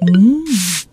うん。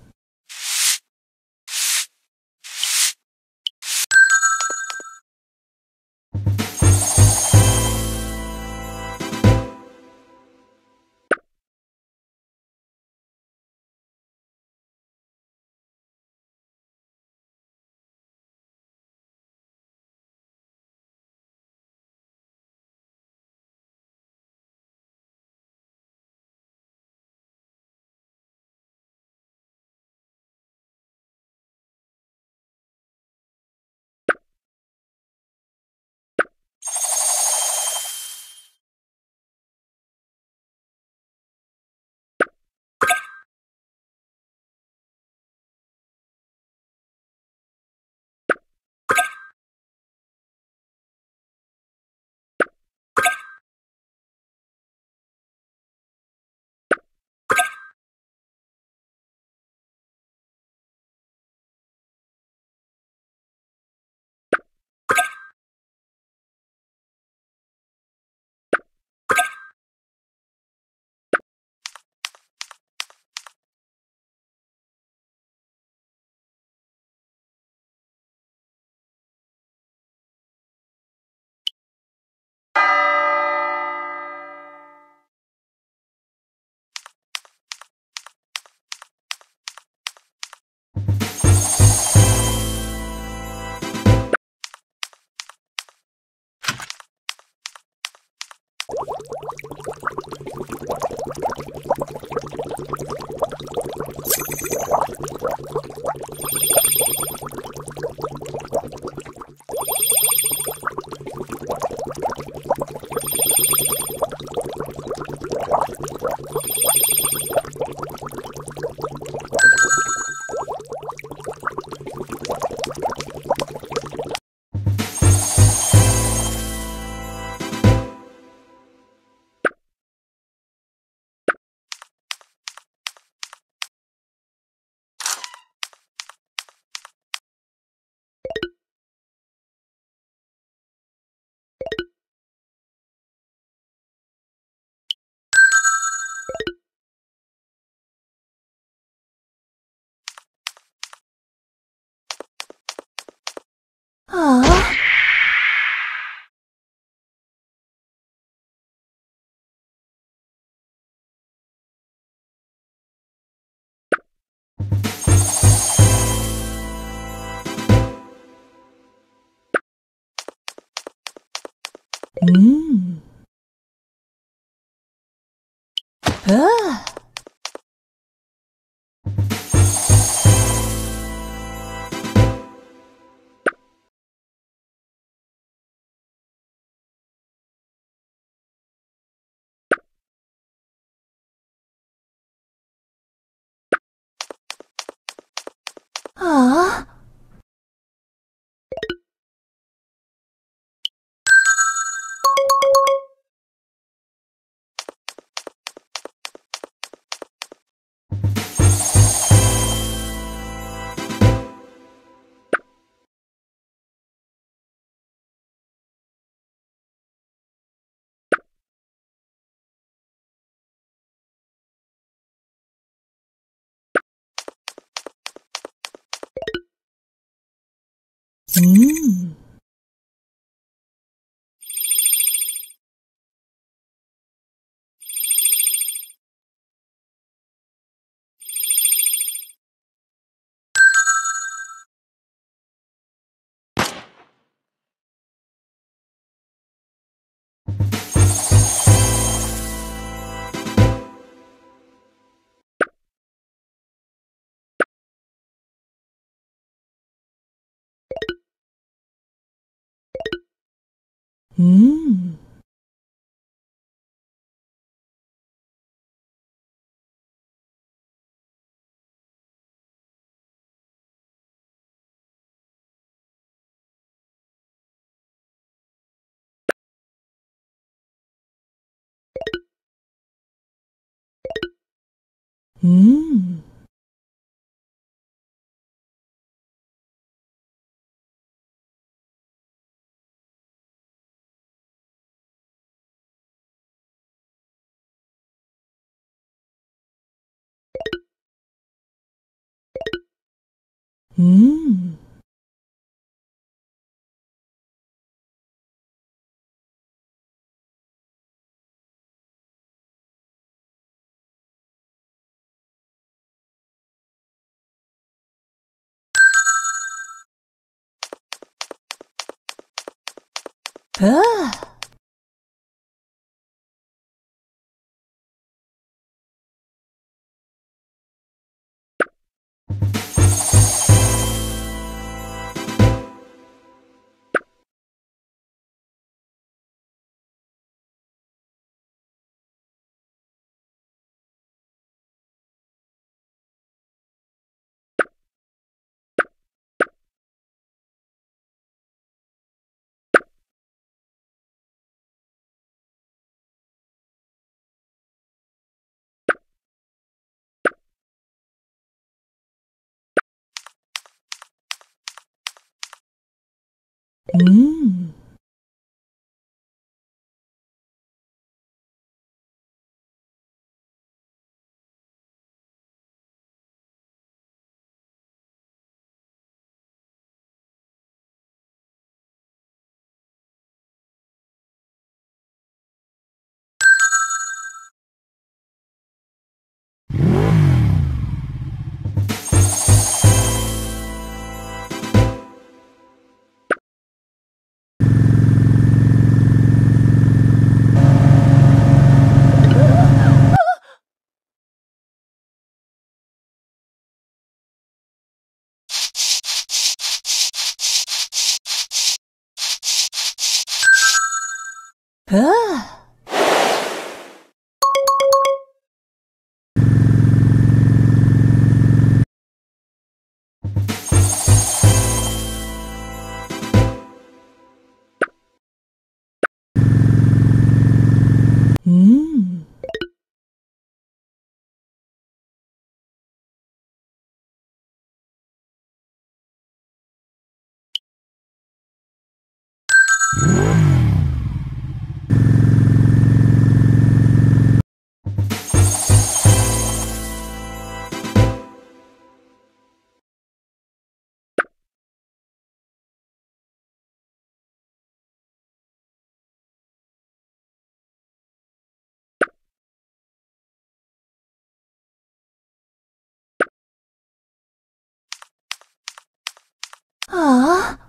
うん。ああ。ああ。ううん。うん。うん。ああ。ううん。ああ。